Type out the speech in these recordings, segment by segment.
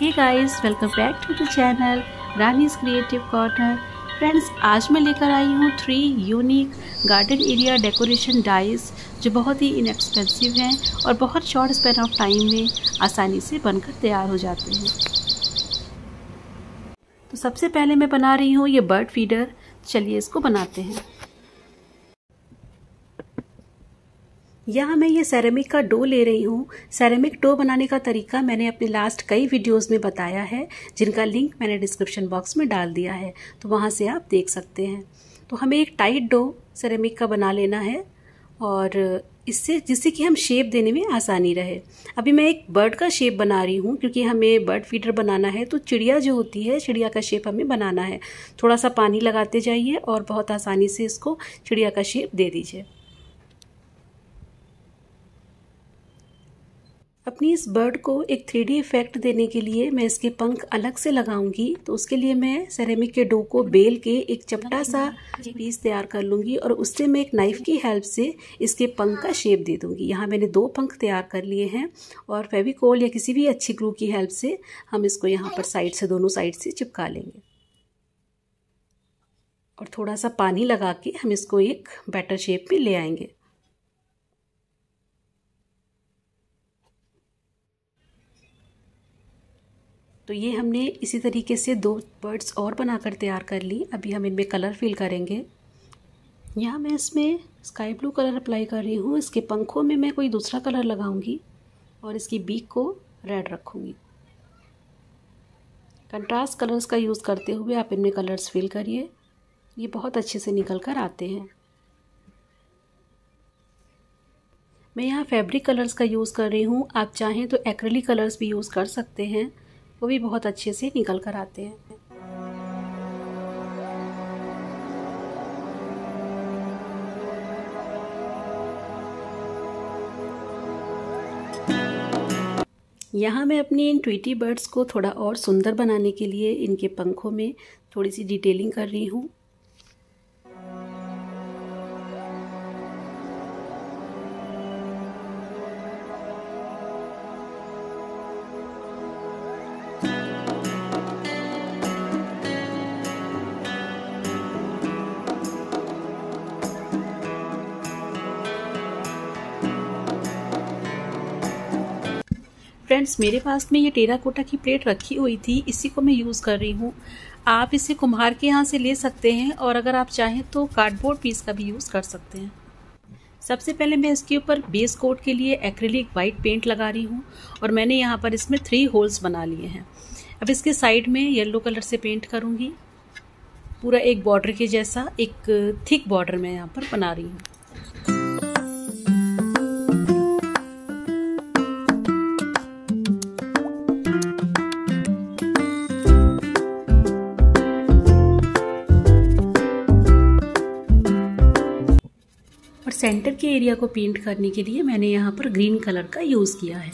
Hey guys welcome back to the channel Rani's Creative Corner friends आज मैं लेकर आई हूँ three unique garden area decoration ideas जो बहुत ही इनएक्सपेंसिव हैं और बहुत शॉर्ट स्पेन ऑफ़ टाइम में आसानी से बनकर तैयार हो जाते हैं। तो सबसे पहले मैं बना रही हूँ ये बर्ड फीडर चलिए इसको बनाते हैं। यहाँ मैं ये सेरेमिक का डो ले रही हूँ। सेरेमिक डो बनाने का तरीका मैंने अपने लास्ट कई वीडियोस में बताया है, जिनका लिंक मैंने डिस्क्रिप्शन बॉक्स में डाल दिया है। तो वहाँ से आप देख सकते हैं। तो हमें एक टाइट डो सेरेमिक का बना लेना है, और इससे, जिससे कि हम शेप देने में आसानी रहे। अभी मैं एक बर्ड का शेप बना रही हूँ, क्योंकि हमें बर्ड फीडर बनाना है तो चिड़िया जो होती है, चिड़िया का शेप हमें बनाना है। थोड़ा सा पानी लगाते जाइए और बहुत आसानी से इसको चिड़िया का शेप दे दीजिए। अपनी इस बर्ड को एक थ्री इफ़ेक्ट देने के लिए मैं इसके पंख अलग से लगाऊँगी। तो उसके लिए मैं सेरेमिक के डो को बेल के एक चपटा सा पीस तैयार कर लूँगी और उससे मैं एक नाइफ की हेल्प से इसके पंख का शेप दे दूँगी। यहाँ मैंने दो पंख तैयार कर लिए हैं और फेविकोल या किसी भी अच्छी ग्लू की हेल्प से हम इसको यहाँ पर साइड से, दोनों साइड से चिपका लेंगे। और थोड़ा सा पानी लगा के हम इसको एक बैटर शेप में ले आएँगे। तो ये हमने इसी तरीके से दो बर्ड्स और बनाकर तैयार कर ली। अभी हम इनमें कलर फिल करेंगे। यहाँ मैं इसमें स्काई ब्लू कलर अप्लाई कर रही हूँ। इसके पंखों में मैं कोई दूसरा कलर लगाऊँगी और इसकी बीक को रेड रखूँगी। कंट्रास्ट कलर्स का यूज़ करते हुए आप इनमें कलर्स फिल करिए। ये बहुत अच्छे से निकल कर आते हैं। मैं यहाँ फैब्रिक कलर्स का यूज़ कर रही हूँ। आप चाहें तो एक्रेलिक कलर्स भी यूज़ कर सकते हैं। वो भी बहुत अच्छे से निकल कर आते हैं। यहाँ मैं अपनी इन ट्विटी बर्ड्स को थोड़ा और सुंदर बनाने के लिए इनके पंखों में थोड़ी सी डिटेलिंग कर रही हूँ। फ्रेंड्स, मेरे पास में ये टेरा कोटा की प्लेट रखी हुई थी, इसी को मैं यूज़ कर रही हूँ। आप इसे कुम्हार के यहाँ से ले सकते हैं और अगर आप चाहें तो कार्डबोर्ड पीस का भी यूज़ कर सकते हैं। सबसे पहले मैं इसके ऊपर बेस कोट के लिए एक्रेलिक वाइट पेंट लगा रही हूँ और मैंने यहाँ पर इसमें थ्री होल्स बना लिए हैं। अब इसके साइड में येलो कलर से पेंट करूँगी। पूरा एक बॉर्डर के जैसा, एक थिक बॉर्डर मैं यहाँ पर बना रही हूँ। सेंटर के एरिया को पेंट करने के लिए मैंने यहाँ पर ग्रीन कलर का यूज़ किया है।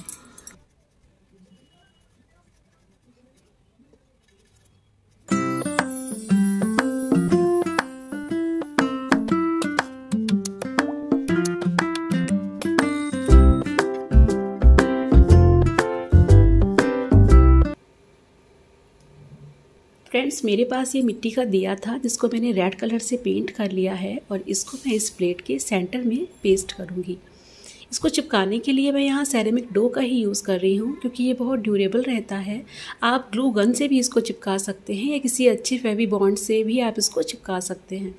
फ्रेंड्स मेरे पास ये मिट्टी का दिया था, जिसको मैंने रेड कलर से पेंट कर लिया है और इसको मैं इस प्लेट के सेंटर में पेस्ट करूँगी। इसको चिपकाने के लिए मैं यहाँ सेरेमिक डो का ही यूज़ कर रही हूँ, क्योंकि ये बहुत ड्यूरेबल रहता है। आप ग्लू गन से भी इसको चिपका सकते हैं या किसी अच्छी फेवी बॉन्ड से भी आप इसको चिपका सकते हैं।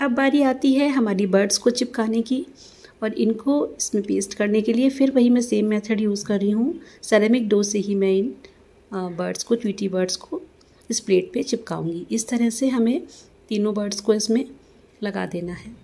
अब बारी आती है हमारी बर्ड्स को चिपकाने की। और इनको इसमें पेस्ट करने के लिए फिर वही मैं सेम मेथड यूज़ कर रही हूँ। सेरेमिक डो से ही मैं इन बर्ड्स को ट्वीटी बर्ड्स को इस प्लेट पे चिपकाऊँगी। इस तरह से हमें तीनों बर्ड्स को इसमें लगा देना है।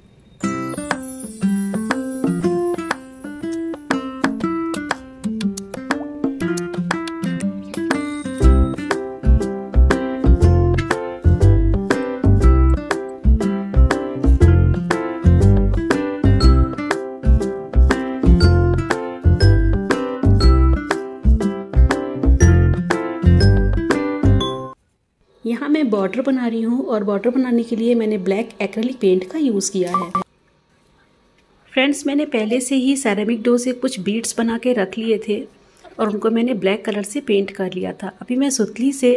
बॉर्डर बना रही हूँ और बॉर्डर बनाने के लिए मैंने ब्लैक एक्रेलिक पेंट का यूज़ किया है। फ्रेंड्स, मैंने पहले से ही सैरामिक डो से कुछ बीड्स बना के रख लिए थे और उनको मैंने ब्लैक कलर से पेंट कर लिया था। अभी मैं सुतली से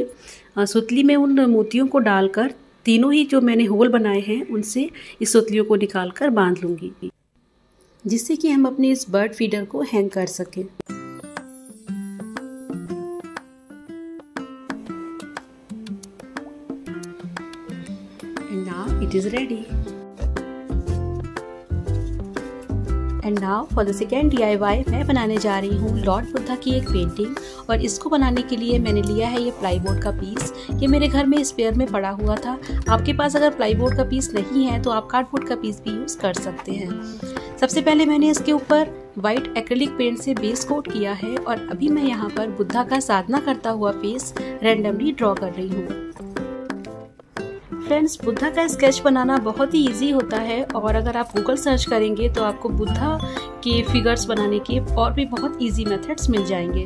सुतली में उन मोतियों को डालकर, तीनों ही जो मैंने होल बनाए हैं, उनसे इस सुतलियों को निकाल कर बाँध लूँगी, जिससे कि हम अपने इस बर्ड फीडर को हैंग कर सकें। It is ready. And now for the second D मैं बनाने जा रही हूँ लॉर्ड बुद्धा की एक पेंटिंग और इसको बनाने के लिए मैंने लिया है ये प्लाईबोर्ड का पीस ये मेरे घर में स्पेयर में पड़ा हुआ था। आपके पास अगर प्लाईबोर्ड का पीस नहीं है तो आप कार्डबोर्ड का पीस भी यूज़ कर सकते हैं। सबसे पहले मैंने इसके ऊपर व्हाइट एक्रेलिक पेंट से बेस कोट किया है और अभी मैं यहाँ पर बुद्धा का साधना करता हुआ फेस रैंडमली ड्रॉ कर रही हूँ। फ्रेंड्स बुद्धा का स्केच बनाना बहुत ही इजी होता है और अगर आप गूगल सर्च करेंगे तो आपको बुद्धा के फिगर्स बनाने के और भी बहुत इजी मेथड्स मिल जाएँगे।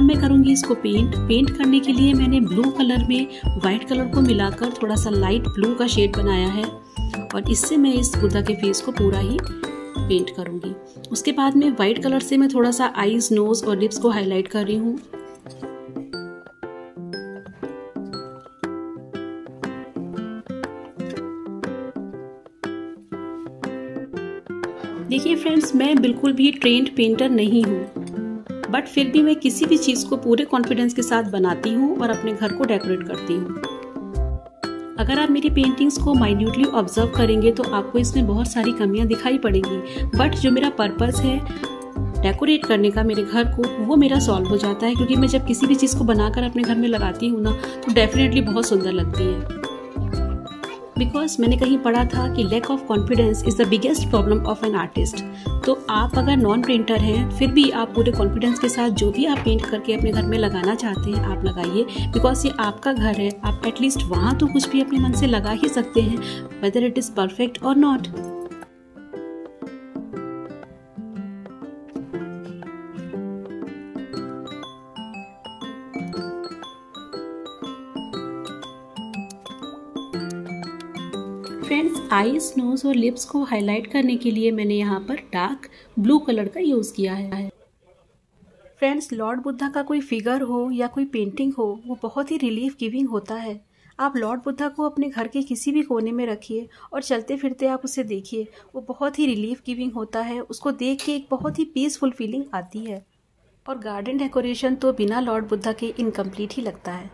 अब मैं करूँगी इसको पेंट पेंट करने के लिए मैंने ब्लू कलर में वाइट कलर को मिलाकर थोड़ा सा लाइट ब्लू का शेड बनाया है और इससे मैं इस बुद्धा के फेस को पूरा ही पेंट करूँगी. उसके बाद में वाइट कलर से मैं थोड़ा सा आईज नोज़ और लिप्स को हाईलाइट कर रही हूँ. देखिए फ्रेंड्स मैं बिल्कुल भी ट्रेंड पेंटर नहीं हूँ। बट फिर भी मैं किसी भी चीज़ को पूरे कॉन्फिडेंस के साथ बनाती हूँ और अपने घर को डेकोरेट करती हूँ। अगर आप मेरी पेंटिंग्स को माइन्यूटली ऑब्ज़र्व करेंगे तो आपको इसमें बहुत सारी कमियाँ दिखाई पड़ेंगी। बट जो मेरा पर्पज़ है डेकोरेट करने का मेरे घर को, वो मेरा सॉल्व हो जाता है क्योंकि मैं जब किसी भी चीज़ को बनाकर अपने घर में लगाती हूँ ना तो डेफिनेटली बहुत सुंदर लगती है। बिकॉज़ मैंने कहीं पढ़ा था कि lack of confidence is the biggest problem of an artist तो आप अगर नॉन पेंटर हैं, फिर भी आप पूरे कॉन्फिडेंस के साथ जो भी आप पेंट करके अपने घर में लगाना चाहते हैं, आप लगाइए. बिकॉज़ ये आपका घर है, आप एटलीस्ट वहाँ तो कुछ भी अपने मन से लगा ही सकते हैं वेदर इट इज़ परफेक्ट और नॉट फ्रेंड्स आईज नोज़ और लिप्स को हाईलाइट करने के लिए मैंने यहाँ पर डार्क ब्लू कलर का यूज़ किया है। फ्रेंड्स लॉर्ड बुद्धा का कोई फिगर हो या कोई पेंटिंग हो, वो बहुत ही रिलीफ गिविंग होता है। आप लॉर्ड बुद्धा को अपने घर के किसी भी कोने में रखिए और चलते फिरते आप उसे देखिए, वो बहुत ही रिलीफ गिविंग होता है, उसको देख के एक बहुत ही पीसफुल फीलिंग आती है। और गार्डन डेकोरेशन तो बिना लॉर्ड बुद्धा के इनकम्प्लीट ही लगता है।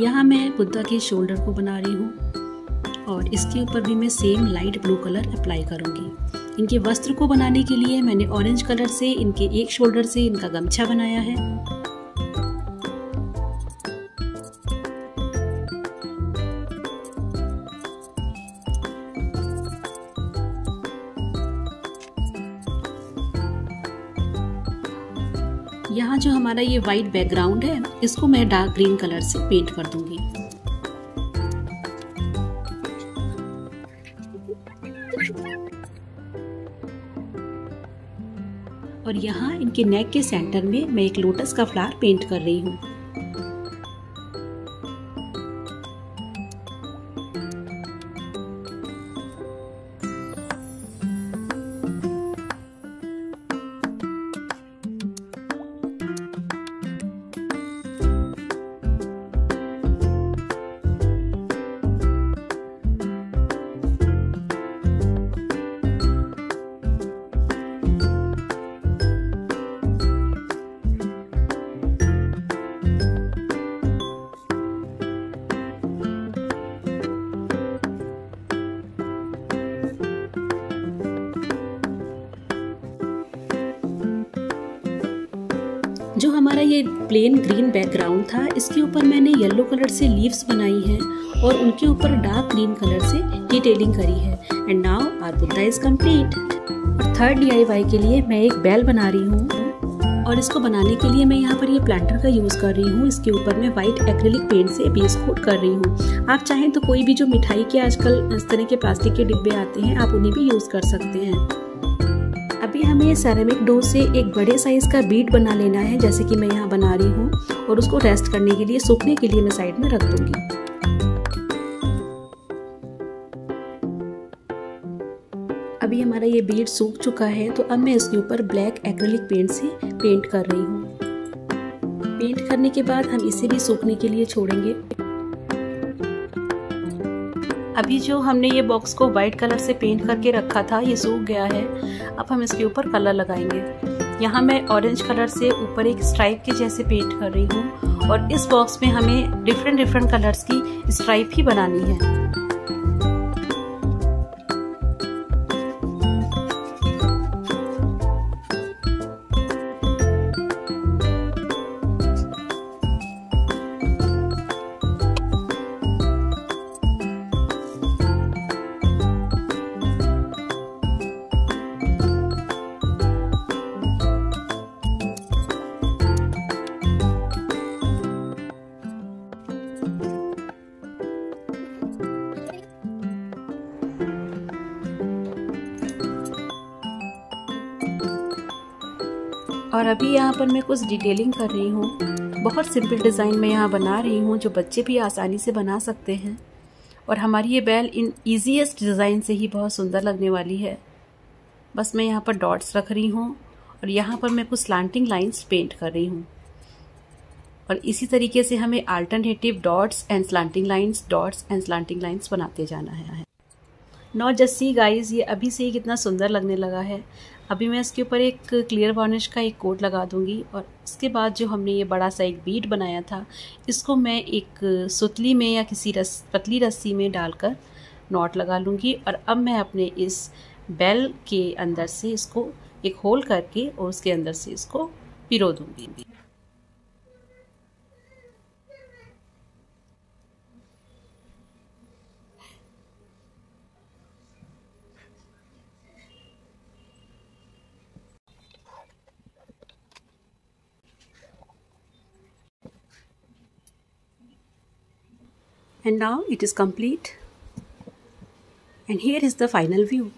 यहाँ मैं बुद्धा के शोल्डर को बना रही हूँ और इसके ऊपर भी मैं same light blue colour apply करूँगी। इनके वस्त्र को बनाने के लिए मैंने ऑरेंज कलर से, इनके एक शोल्डर से इनका गमछा बनाया है। यहाँ जो हमारा ये वाइट बैकग्राउंड है, इसको मैं डार्क ग्रीन कलर से पेंट कर दूँगी। और यहाँ इनके नेक के सेंटर में मैं एक लोटस का फ्लावर पेंट कर रही हूँ। प्लेन ग्रीन बैकग्राउंड था। इसके ऊपर मैंने येलो कलर से लीव्स बनाई हैं और उनके ऊपर डार्क ग्रीन कलर से डिटेलिंग करी है। And now our Buddha is complete और थर्ड DIY के लिए मैं एक बेल बना रही हूँ। और इसको बनाने के लिए मैं यहाँ पर ये प्लांटर का यूज़ कर रही हूँ। इसके ऊपर मैं व्हाइट एक्रेलिक पेंट से बेस कोट कर रही हूँ। आप चाहें तो कोई भी जो मिठाई के आजकल इस तरह के प्लास्टिक के डिब्बे आते हैं, आप उन्हें भी यूज़ कर सकते हैं। हमें सेरेमिक डो से एक बड़े साइज़ का बीट बना लेना है, जैसे कि मैं यहाँ बना रही हूँ, और उसको रेस्ट करने के लिए, सूखने के लिए मैं साइड में रख दूँगी। अभी हमारा ये बीट सूख चुका है तो अब मैं इसके ऊपर ब्लैक एक्रेलिक पेंट से पेंट कर रही हूँ। पेंट करने के बाद हम इसे भी सूखने के लिए छोड़ेंगे। अभी जो हमने ये बॉक्स को वाइट कलर से पेंट करके रखा था, ये सूख गया है। अब हम इसके ऊपर कलर लगाएँगे। यहाँ मैं ऑरेंज कलर से ऊपर एक स्ट्राइप के जैसे पेंट कर रही हूँ और इस बॉक्स में हमें डिफरेंट डिफरेंट कलर्स की स्ट्राइप ही बनानी है। और अभी यहाँ पर मैं कुछ डिटेलिंग कर रही हूँ। बहुत सिंपल डिज़ाइन में यहाँ बना रही हूँ, जो बच्चे भी आसानी से बना सकते हैं। और हमारी ये बैल इन ईजीएस्ट डिज़ाइन से ही बहुत सुंदर लगने वाली है। बस मैं यहाँ पर डॉट्स रख रही हूँ और यहाँ पर मैं कुछ स्लांटिंग लाइंस पेंट कर रही हूँ। और इसी तरीके से हमें alternative dots and slanting lines dots and slanting lines बनाते जाना है। नॉट जस्ट सी गाइस ये अभी से ही कितना सुंदर लगने लगा है। अभी मैं इसके ऊपर एक क्लियर वार्निश का एक कोट लगा दूँगी और इसके बाद जो हमने ये बड़ा सा एक बीट बनाया था, इसको मैं एक सुतली में या किसी रस, पतली रस्सी में डालकर नॉट लगा लूँगी और अब मैं अपने इस बेल के अंदर से इसको एक होल करके और उसके अंदर से इसको पिरो दूँगी। And now it is complete. And here is the final view